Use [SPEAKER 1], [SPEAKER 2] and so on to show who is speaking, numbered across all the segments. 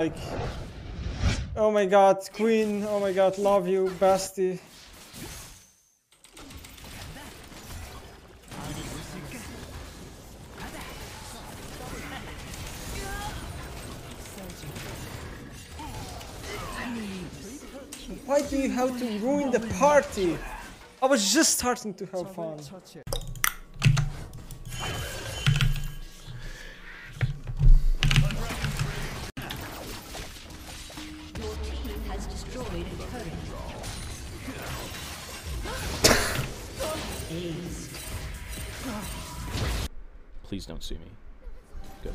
[SPEAKER 1] Like, oh my god, queen, oh my god, love you, bestie. Why do you have to ruin the party? I was just starting to have fun.
[SPEAKER 2] Please don't sue me. Good.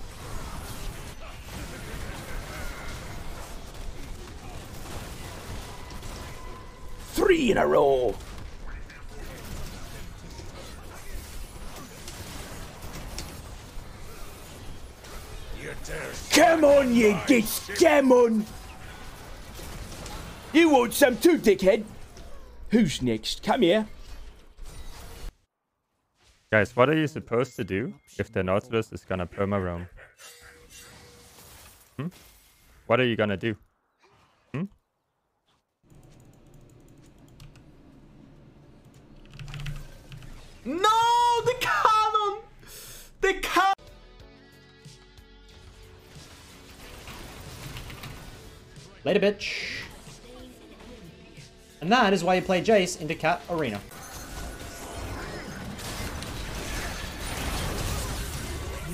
[SPEAKER 2] Three in a row. Come on, you gits! Come on! You want some too, dickhead? Who's next? Come here.
[SPEAKER 3] Guys, what are you supposed to do if the Nautilus is gonna perma roam? Hmm? What are you gonna do? Hmm?
[SPEAKER 4] No, the cannon! The cannon! Later, bitch. And that is why you play Jace into Cat Arena.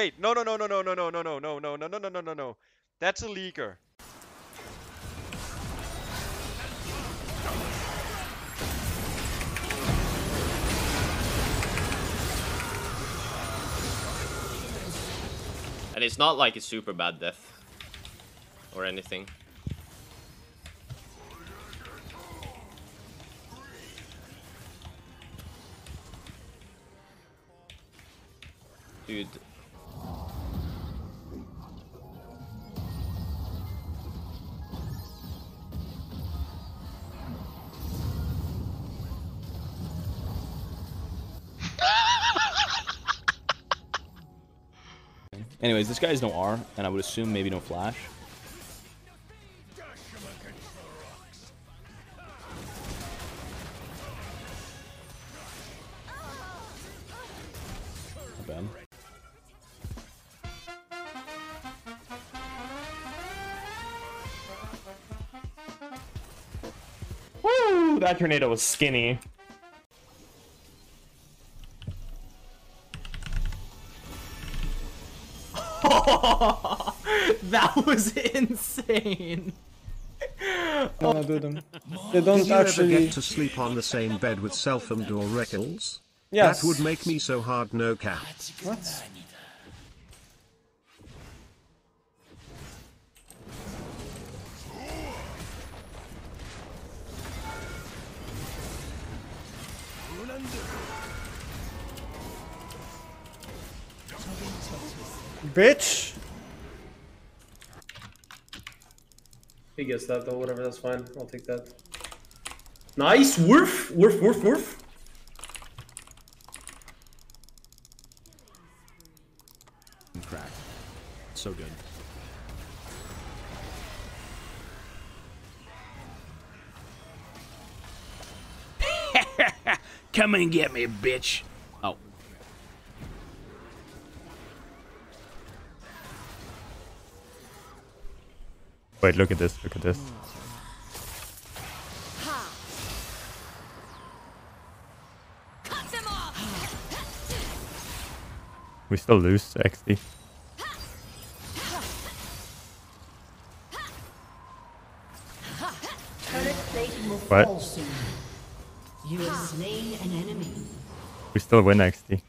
[SPEAKER 5] Wait, no no no no no no no no no no no no no no no no no. That's a leaker.
[SPEAKER 6] And it's not like a super bad death. Or anything. Dude.
[SPEAKER 2] Anyways, this guy has no R, and I would assume maybe no flash.
[SPEAKER 7] Woo! That tornado was skinny.
[SPEAKER 4] that was insane.
[SPEAKER 1] Wanna do them. They don't
[SPEAKER 8] Did you ever get to sleep on the same bed with Selfham or Rekkles?
[SPEAKER 1] Yes.
[SPEAKER 8] That would make me so hard no cap.
[SPEAKER 1] What? Bitch!
[SPEAKER 9] He gets that though, whatever, that's fine. I'll take that. Nice! Woof! Woof, woof, woof!
[SPEAKER 2] Crack. So good. Come and get me, bitch. Oh.
[SPEAKER 3] Wait, look at this, look at this. We still lose XD.
[SPEAKER 4] Plating will
[SPEAKER 10] What? We still win XT.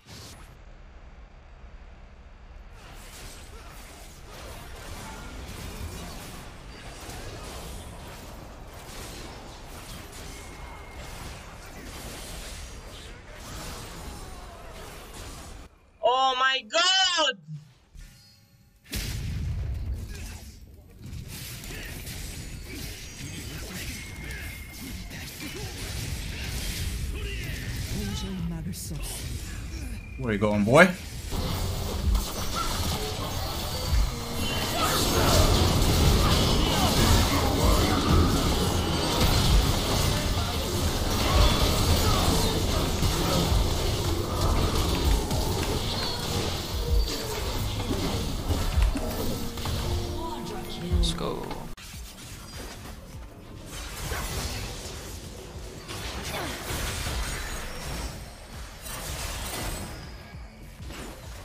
[SPEAKER 11] Where you going, boy?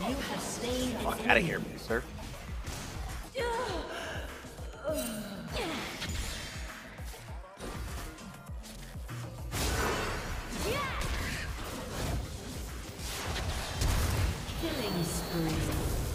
[SPEAKER 12] Fuck out of here, sir.
[SPEAKER 4] Killing spree.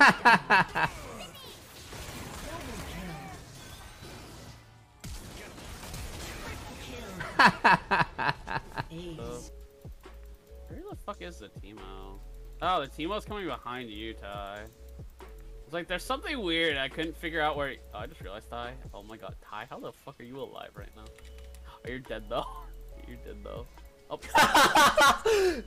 [SPEAKER 13] Where the fuck is the Teemo? Oh, the Teemo's coming behind you, Ty. It's like there's something weird. I couldn't figure out where. Oh, I just realized Ty. Oh my god, Ty, how the fuck are you alive right now? Oh, you're dead though. You're dead though. Oh.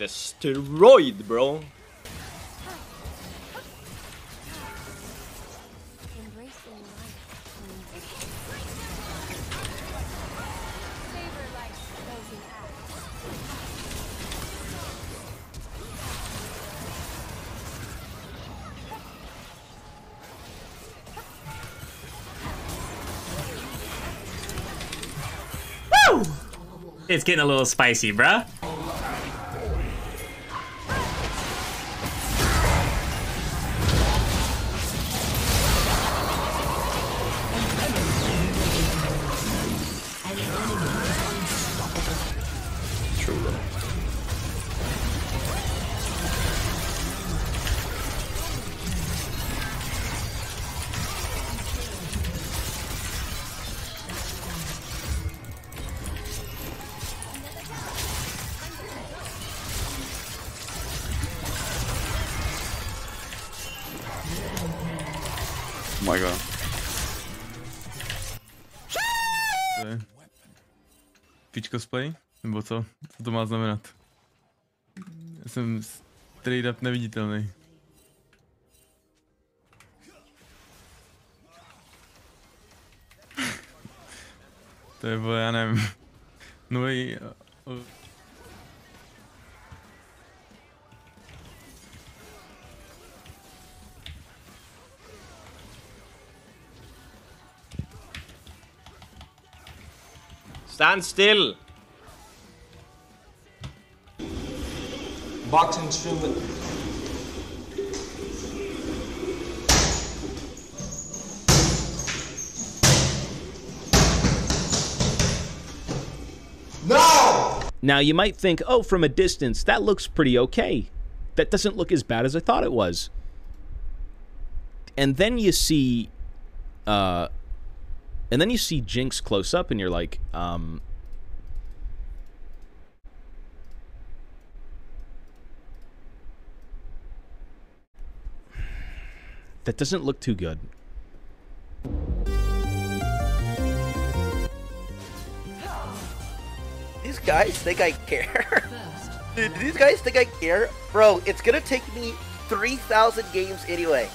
[SPEAKER 14] Destroyed, bro.
[SPEAKER 6] It's getting a little spicy, bruh.
[SPEAKER 15] Oh my god.
[SPEAKER 16] Pitch cosplay? Nebo co? Co to má znamenat? Já jsem straight up neviditelný. to je, já nevím. Nový...
[SPEAKER 14] Stand still.
[SPEAKER 17] Boxing stream
[SPEAKER 18] No! Now you might think, oh, from a distance, that looks pretty okay. That doesn't look as bad as I thought it was. And then you see, uh, and then you see Jinx close up, and you're like, um, that doesn't look too good.
[SPEAKER 12] these guys think I care? Dude, these guys think I care? Bro, it's gonna take me 3,000 games anyway.